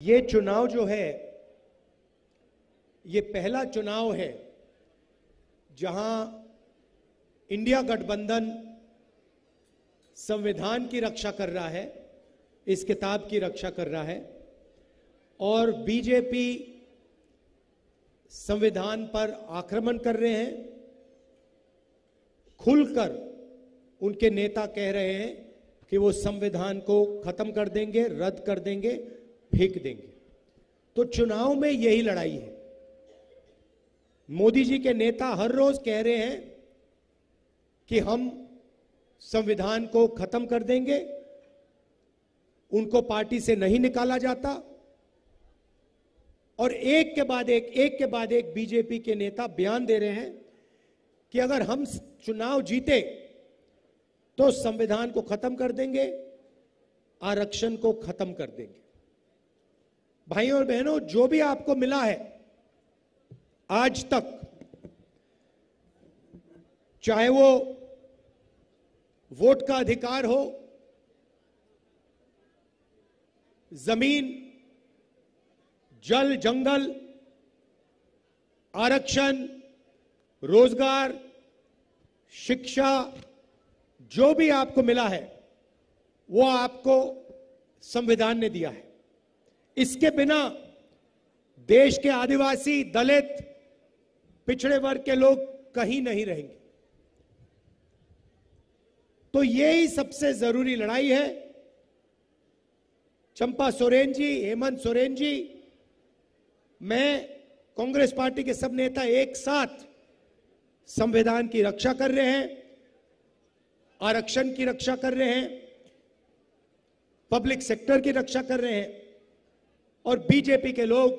ये चुनाव जो है, ये पहला चुनाव है जहाँ इंडिया गठबंधन संविधान की रक्षा कर रहा है, इस किताब की रक्षा कर रहा है, और बीजेपी संविधान पर आक्रमण कर रहे हैं, खुलकर उनके नेता कह रहे हैं कि वो संविधान को खत्म कर देंगे, रद्द कर देंगे फेंक देंगे। तो चुनाव में यही लड़ाई है। मोदी जी के नेता हर रोज कह रहे हैं कि हम संविधान को खत्म कर देंगे, उनको पार्टी से नहीं निकाला जाता। और एक के बाद एक एक के बाद एक बीजेपी के नेता बयान दे रहे हैं कि अगर हम चुनाव जीते तो संविधान को खत्म कर देंगे, आरक्षण को खत्म कर देंगे। भाइयों और बहनों, जो भी आपको मिला है, आज तक, चाहे वो वोट का अधिकार हो, ज़मीन, जल, जंगल, आरक्षण, रोज़गार, शिक्षा, जो भी आपको मिला है, वो आपको संविधान ने दिया है। इसके बिना देश के आदिवासी, दलित, पिछड़े वर्ग के लोग कहीं नहीं रहेंगे। तो यही सबसे ज़रूरी लड़ाई है। चंपा सोरेन जी, हेमंत सोरेन जी, मैं कांग्रेस पार्टी के सब नेता एक साथ संविधान की रक्षा कर रहे हैं, आरक्षण की रक्षा कर रहे हैं, पब्लिक सेक्टर की रक्षा कर रहे हैं। और बीजेपी के लोग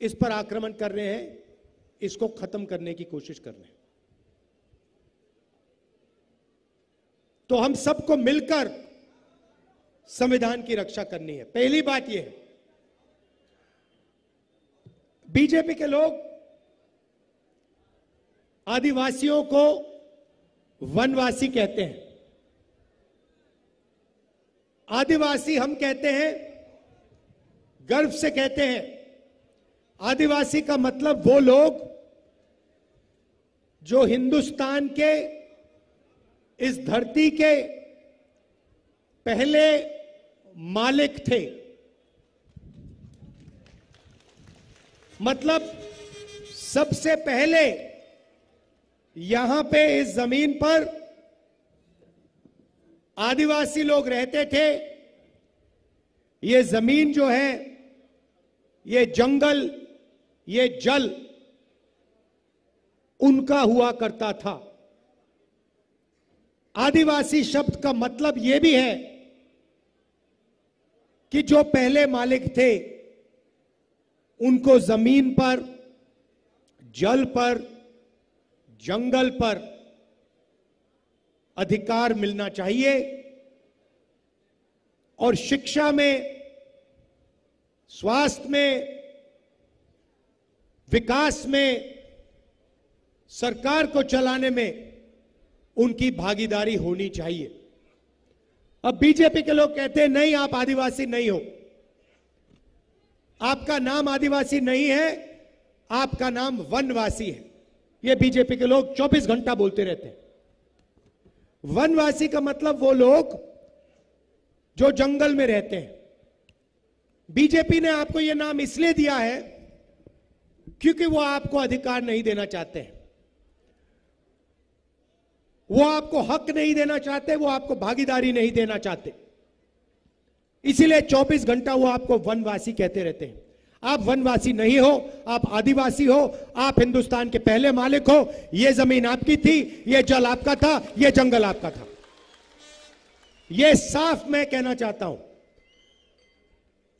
इस पर आक्रमण कर रहे हैं, इसको खत्म करने की कोशिश कर रहे हैं। तो हम सबको मिलकर संविधान की रक्षा करनी है। पहली बात यह है, बीजेपी के लोग आदिवासियों को वनवासी कहते हैं। आदिवासी हम कहते हैं गर्व से कहते हैं, आदिवासी का मतलब वो लोग जो हिंदुस्तान के, इस धरती के पहले मालिक थे। मतलब सबसे पहले यहाँ पे इस ज़मीन पर आदिवासी लोग रहते थे। ये ज़मीन जो है ये जंगल, ये जल उनका हुआ करता था। आदिवासी शब्द का मतलब यह भी है कि जो पहले मालिक थे, उनको ज़मीन पर, जल पर, जंगल पर अधिकार मिलना चाहिए और शिक्षा में स्वास्थ्य में, विकास में, सरकार को चलाने में उनकी भागीदारी होनी चाहिए। अब बीजेपी के लोग कहते हैं, नहीं, आप आदिवासी नहीं हो। आपका नाम आदिवासी नहीं है, आपका नाम वनवासी है। ये बीजेपी के लोग 24 घंटा बोलते रहते हैं। वनवासी का मतलब वो लोग जो जंगल में रहते हैं। बीजेपी ने आपको यह नाम इसलिए दिया है क्योंकि वो आपको अधिकार नहीं देना चाहते हैं। वो आपको हक नहीं देना चाहते, वो आपको भागीदारी नहीं देना चाहते। इसीलिए 24 घंटा वो आपको वनवासी कहते रहते हैं। आप वनवासी नहीं हो, आप आदिवासी हो, आप हिंदुस्तान के पहले मालिक हो यह ज़मीन आपकी थी यह जल आपका था यह जंगल आपका था। यह साफ़ मैं कहना चाहता हूँ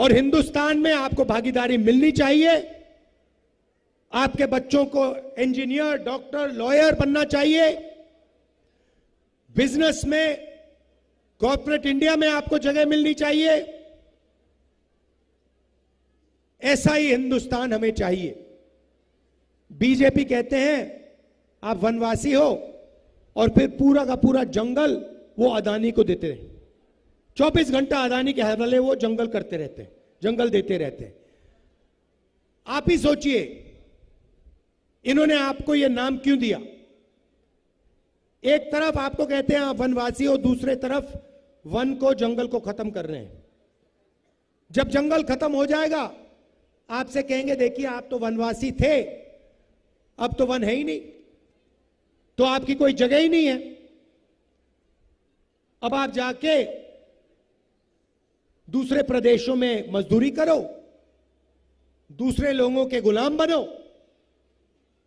और हिंदुस्तान में आपको भागीदारी मिलनी चाहिए। आपके बच्चों को इंजीनियर, डॉक्टर, लॉयर बनना चाहिए। बिज़नेस में, कॉर्पोरेट इंडिया में आपको जगह मिलनी चाहिए। ऐसा ही हिंदुस्तान हमें चाहिए। बीजेपी कहते हैं, आप वनवासी हो और फिर पूरा का पूरा जंगल वो अदानी को देते रहे। 24 घंटा अदानी के हवाले वो जंगल करते रहते हैं, जंगल देते रहते हैं। आप ही सोचिए, इन्होंने आपको यह नाम क्यों दिया? एक तरफ़ आपको कहते हैं आप वनवासी हो, दूसरे तरफ़ वन को जंगल को खत्म कर रहे हैं। जब जंगल खत्म हो जाएगा, आपसे कहेंगे, देखिए, आप तो वनवासी थे, अब तो वन है ही नहीं तो आपकी कोई जगह ही नहीं है। अब आप जाके दूसरे प्रदेशों में मजदूरी करो, दूसरे लोगों के गुलाम बनो।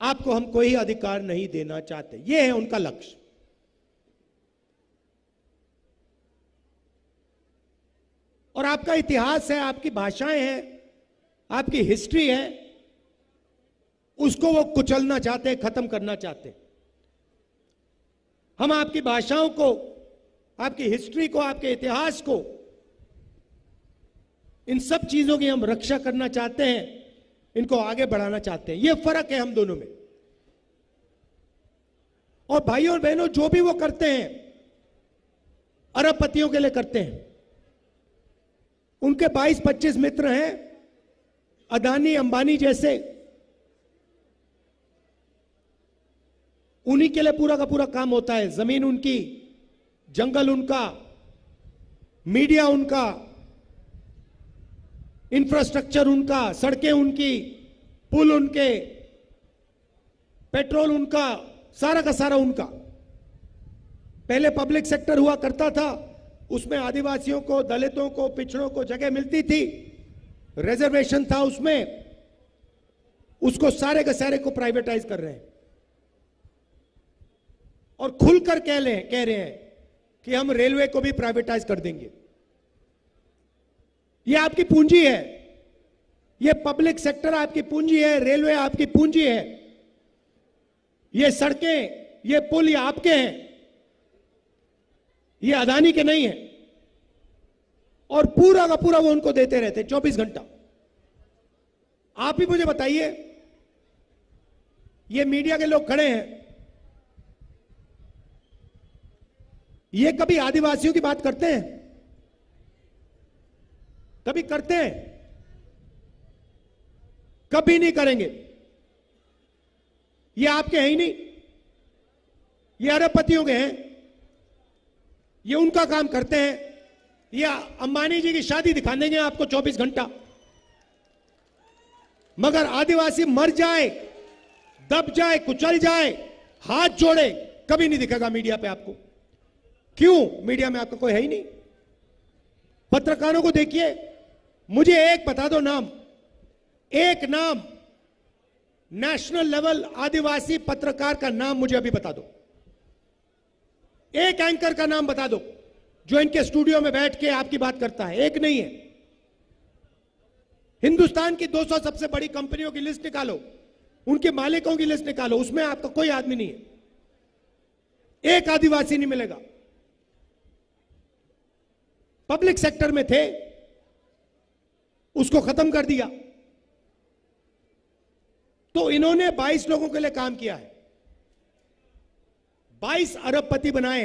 आपको हम कोई अधिकार नहीं देना चाहते। यह है उनका लक्ष्य। और आपका इतिहास है, आपकी भाषाएँ हैं, आपकी हिस्ट्री है, उसको वो कुचलना चाहते हैं, खत्म करना चाहते हैं। हम आपकी भाषाओं को, आपकी हिस्ट्री को, आपके इतिहास को इन सब चीज़ों की हम रक्षा करना चाहते हैं, इनको आगे बढ़ाना चाहते हैं। यह फ़र्क है हम दोनों में। और भाई और बहनों, जो भी वो करते हैं, अरबपतियों के लिए करते हैं। उनके 22-25 मित्र हैं, अदानी, अंबानी जैसे। उन्हीं के लिए पूरा का पूरा काम होता है। ज़मीन उनकी, जंगल उनका, मीडिया उनका इंफ्रास्ट्रक्चर उनका, सड़कें उनकी, पुल उनके, पेट्रोल उनका, सारा का सारा उनका। पहले पब्लिक सेक्टर हुआ करता था, उसमें आदिवासियों को, दलितों को, पिछड़ों को जगह मिलती थी। रिजर्वेशन था उसमें। उसको सारे के सारे को प्राइवेटाइज कर रहे हैं। और खुलकर कह रहे हैं कह रहे हैं कि हम रेलवे को भी प्राइवेटाइज कर देंगे। यह आपकी पूंजी है। यह पब्लिक सेक्टर आपकी पूंजी है रेलवे आपकी पूंजी है। ये सड़कें, ये पुल ये आपके हैं। ये अदानी के नहीं है। और पूरा का पूरा वो उनको देते रहते चौबीस घंटा। आप ही मुझे बताइए, ये मीडिया के लोग खड़े हैं। ये कभी आदिवासियों की बात करते हैं? कभी करते हैं। कभी नहीं करेंगे। ये आपके हैं ही नहीं। ये अरबपतियों के हैं। ये उनका काम करते हैं। ये अंबानी जी की शादी दिखा देंगे आपको 24 घंटा। मगर आदिवासी मर जाए, दब जाए, कुचल जाए, हाथ जोड़े, कभी नहीं दिखेगा मीडिया पे आपको। क्यों? मीडिया में आपका कोई है ही नहीं। पत्रकारों को देखिए। मुझे एक बता दो नाम। एक नाम। नेशनल लेवल आदिवासी पत्रकार का नाम मुझे अभी बता दो। एक एंकर का नाम बता दो, जो इनके स्टूडियो में बैठ के आपकी बात करता है। एक नहीं है। हिंदुस्तान की 200 सबसे बड़ी कंपनियों की लिस्ट निकालो। उनके मालिकों की लिस्ट निकालो। उसमें आपका कोई आदमी नहीं है। एक आदिवासी नहीं मिलेगा। पब्लिक सेक्टर में थे। उसको खत्म कर दिया। तो इन्होंने 22 लोगों के लिए काम किया है। 22 अरबपति बनाए।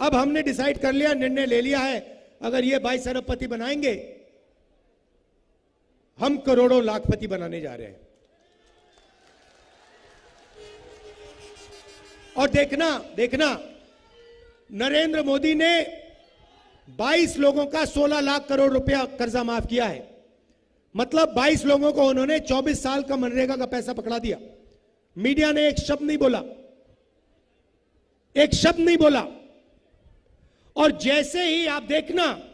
अब हमने डिसाइड कर लिया, निर्णय ले लिया है, अगर ये 22 अरबपति बनाएँगे, हम करोड़ों लाखपति बनाने जा रहे हैं। और देखना देखना, नरेंद्र मोदी ने 22 लोगों का 16 लाख करोड़ रुपया कर्जा माफ़ किया है। मतलब 22 लोगों को उन्होंने 24 साल का मनरेगा का पैसा पकड़ा दिया। मीडिया ने एक शब्द नहीं बोला। एक शब्द नहीं बोला। और जैसे ही आप देखना,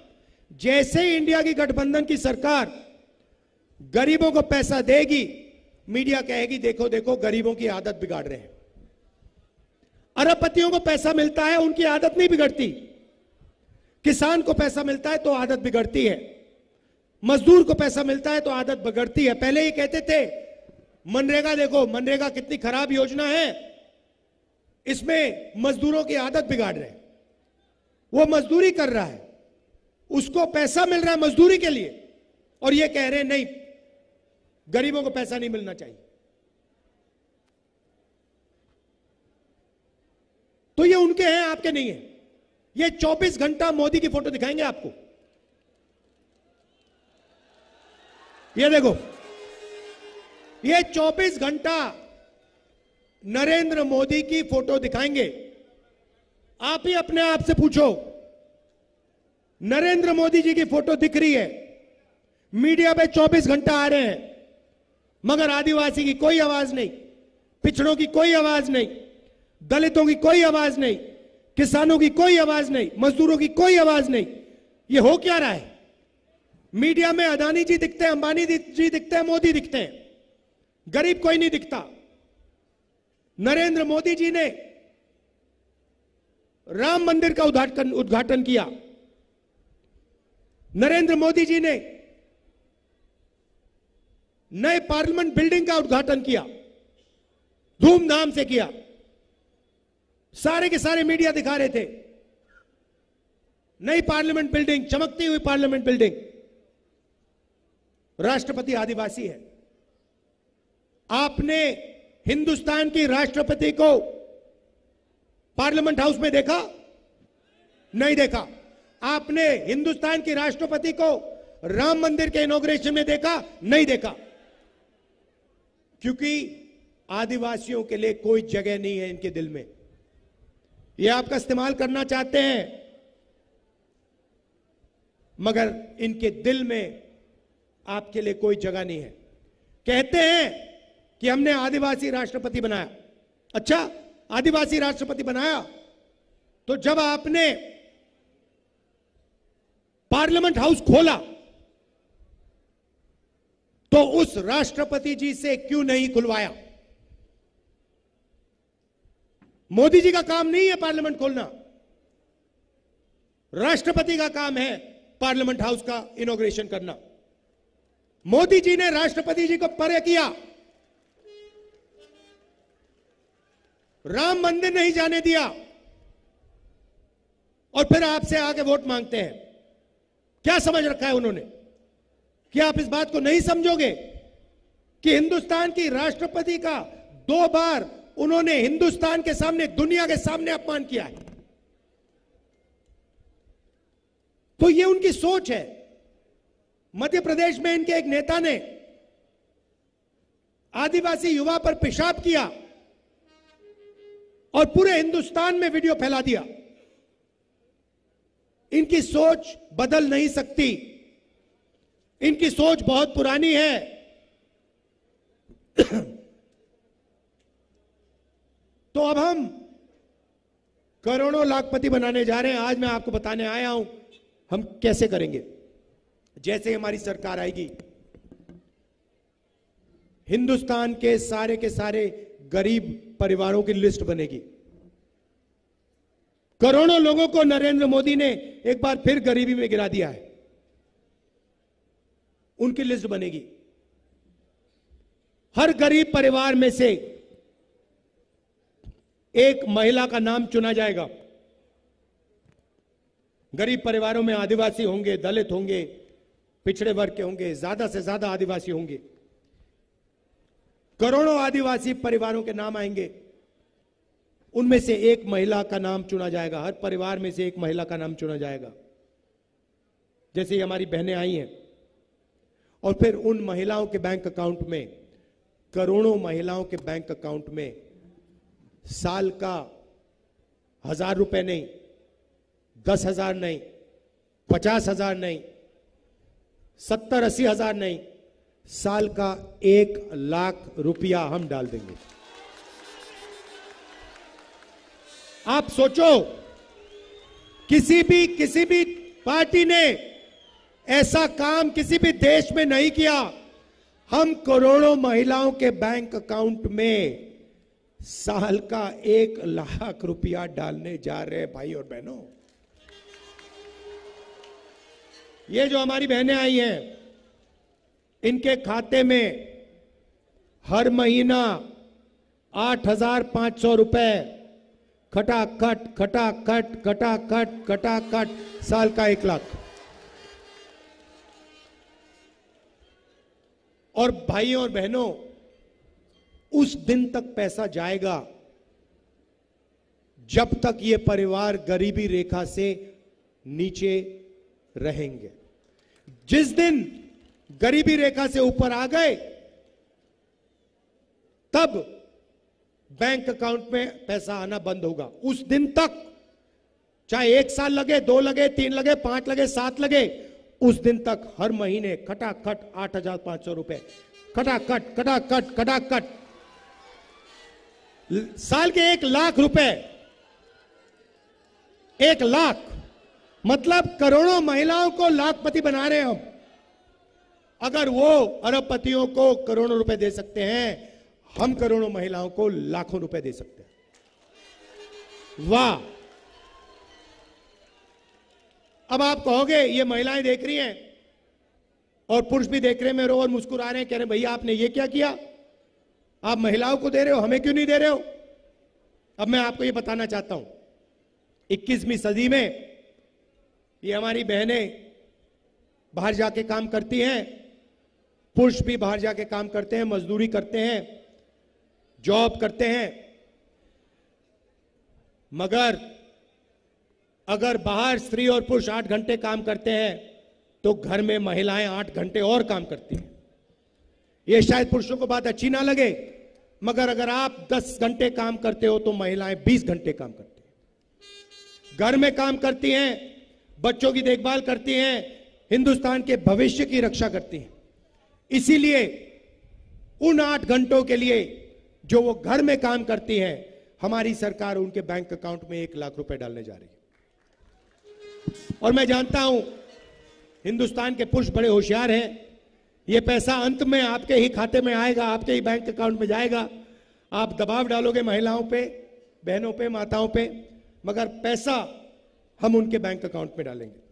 जैसे ही इंडिया की गठबंधन की सरकार गरीबों को पैसा देगी, मीडिया कहेगी, देखो देखो, गरीबों की आदत बिगाड़ रहे हैं। अरबपतियों को पैसा मिलता है, उनकी आदत नहीं बिगड़ती। किसान को पैसा मिलता है तो आदत बिगड़ती है। मजदूर को पैसा मिलता है तो आदत बिगड़ती है। पहले ही कहते थे, मनरेगा देखो, मनरेगा कितनी खराब योजना है। इसमें मजदूरों की आदत बिगाड़ रहे वो मजदूरी कर रहा है। उसको पैसा मिल रहा है मजदूरी के लिए। और ये कह रहे नहीं, गरीबों को पैसा नहीं मिलना चाहिए। तो ये उनके हैं, आपके नहीं है। ये 24 घंटा मोदी की फ़ोटो दिखाएँगे आपको। ये देखो। ये 24 घंटा नरेंद्र मोदी की फ़ोटो दिखाएँगे। आप ही अपने आप से पूछो, नरेंद्र मोदी जी की फ़ोटो दिख रही है, मीडिया पे 24 घंटा आ रहे हैं, मगर आदिवासी की कोई आवाज़ नहीं, पिछड़ों की कोई आवाज़ नहीं, दलितों की कोई आवाज़ नहीं किसानों की कोई आवाज़ नहीं, मजदूरों की कोई आवाज़ नहीं। ये हो क्या रहा है? मीडिया में अदानी जी दिखते हैं, अंबानी जी दिखते हैं, मोदी दिखते हैं। गरीब कोई नहीं दिखता। नरेंद्र मोदी जी ने राम मंदिर का उद्घाटन उद्घाटन किया। नरेंद्र मोदी जी ने नए पार्लियामेंट बिल्डिंग का उद्घाटन किया। धूमधाम से किया। सारे के सारे मीडिया दिखा रहे थे। नई पार्लियामेंट बिल्डिंग, चमकती हुई पार्लियामेंट बिल्डिंग। राष्ट्रपति आदिवासी है। आपने हिंदुस्तान की राष्ट्रपति को पार्लियामेंट हाउस में देखा? नहीं देखा। आपने हिंदुस्तान की राष्ट्रपति को राम मंदिर के इनोग्रेशन में देखा? नहीं देखा। क्योंकि आदिवासियों के लिए कोई जगह नहीं है इनके दिल में। ये आपका इस्तेमाल करना चाहते हैं। मगर इनके दिल में आपके लिए कोई जगह नहीं है। कहते हैं कि हमने आदिवासी राष्ट्रपति बनाया। अच्छा आदिवासी राष्ट्रपति बनाया? तो जब आपने पार्लियामेंट हाउस खोला तो उस राष्ट्रपति जी से क्यों नहीं खुलवाया? मोदी जी का काम नहीं है पार्लियामेंट खोलना। राष्ट्रपति का काम है पार्लियामेंट हाउस का इनोग्रेशन करना। मोदी जी ने राष्ट्रपति जी को परे किया। राम मंदिर नहीं जाने दिया। और फिर आपसे आके वोट मांगते हैं। क्या समझ रखा है उन्होंने? क्या आप इस बात को नहीं समझोगे कि हिंदुस्तान की राष्ट्रपति का दो बार उन्होंने हिंदुस्तान के सामने, दुनिया के सामने अपमान किया है। तो ये उनकी सोच है। मध्य प्रदेश में इनके एक नेता ने आदिवासी युवा पर पेशाब किया और पूरे हिंदुस्तान में वीडियो फैला दिया। इनकी सोच बदल नहीं सकती। इनकी सोच बहुत पुरानी है। तो अब हम करोड़ों लाखपति बनाने जा रहे हैं। आज मैं आपको बताने आया हूँ, हम कैसे करेंगे? जैसे हमारी सरकार आएगी। हिंदुस्तान के सारे के सारे गरीब परिवारों की लिस्ट बनेगी। करोड़ों लोगों को नरेंद्र मोदी ने एक बार फिर गरीबी में गिरा दिया है। उनकी लिस्ट बनेगी। हर गरीब परिवार में से एक महिला का नाम चुना जाएगा। गरीब परिवारों में आदिवासी होंगे, दलित होंगे, पिछड़े वर्ग के होंगे, ज़्यादा से ज़्यादा आदिवासी होंगे। करोड़ों आदिवासी परिवारों के नाम आएँगे। उनमें से एक महिला का नाम चुना जाएगा। हर परिवार में से एक महिला का नाम चुना जाएगा। जैसे ही हमारी बहनें आई हैं, और फिर उन महिलाओं के बैंक अकाउंट में, करोड़ों महिलाओं के बैंक अकाउंट में साल का हज़ार रुपए नहीं, दस हज़ार नहीं, पचास हज़ार नहीं, सत्तर अस्सी हज़ार नहीं, साल का एक लाख रुपया हम डाल देंगे। आप सोचो, किसी भी किसी भी पार्टी ने ऐसा काम किसी भी देश में नहीं किया। हम करोड़ों महिलाओं के बैंक अकाउंट में साल का एक लाख रुपया डालने जा रहे भाई और बहनों। ये जो हमारी बहनें आई हैं, इनके खाते में हर महीना आठ हज़ार पाँच सौ रुपए खटाखट खटाखट खटाखट खटाखट, साल का एक लाख। और भाइयों और बहनों उस दिन तक पैसा जाएगा। जब तक ये परिवार गरीबी रेखा से नीचे रहेंगे। जिस दिन गरीबी रेखा से ऊपर आ गए, तब बैंक अकाउंट में पैसा आना बंद होगा। उस दिन तक, चाहे एक साल लगे, दो लगे, तीन लगे, पाँच लगे, सात लगे, उस दिन तक हर महीने खटाखट आठ हज़ार पाँच सौ रुपए। खटाखट खटाखट खटाखट। साल के एक लाख रुपए। एक लाख। मतलब करोड़ों महिलाओं को लाखपति बना रहे हम। अगर वो अरबपतियों को करोड़ों रुपए दे सकते हैं, हम करोड़ों महिलाओं को लाखों रुपए दे सकते हैं। वाह। अब आप कहोगे, ये महिलाएँ देख रही हैं और पुरुष भी देख रहे हैं मेरे और मुस्कुरा रहे हैं, कह रहे हैं, भैया, आपने ये क्या किया? आप महिलाओं को दे रहे हो, हमें क्यों नहीं दे रहे हो? अब मैं आपको ये बताना चाहता हूँ। 21वीं सदी में ये हमारी बहनें बाहर जाके काम करती हैं, पुरुष भी बाहर जाके काम करते हैं, मजदूरी करते हैं, जॉब करते हैं। मगर अगर बाहर स्त्री और पुरुष आठ घंटे काम करते हैं तो घर में महिलाएँ आठ घंटे और काम करती हैं। यह शायद पुरुषों को बात अच्छी ना लगे, मगर अगर आप दस घंटे काम करते हो तो महिलाएँ बीस घंटे काम करती हैं। घर में काम करती हैं, बच्चों की देखभाल करती हैं, हिंदुस्तान के भविष्य की रक्षा करती हैं। इसीलिए उन आठ घंटों के लिए जो वो घर में काम करती हैं, हमारी सरकार उनके बैंक अकाउंट में एक लाख रुपए डालने जा रही है। और मैं जानता हूँ, हिंदुस्तान के पुरुष बड़े होशियार हैं ये पैसा अंत में आपके ही खाते में आएगा, आपके ही बैंक अकाउंट में जाएगा। आप दबाव डालोगे महिलाओं पे, बहनों पे, माताओं पे, मगर पैसा हम उनके बैंक अकाउंट में डालेंगे।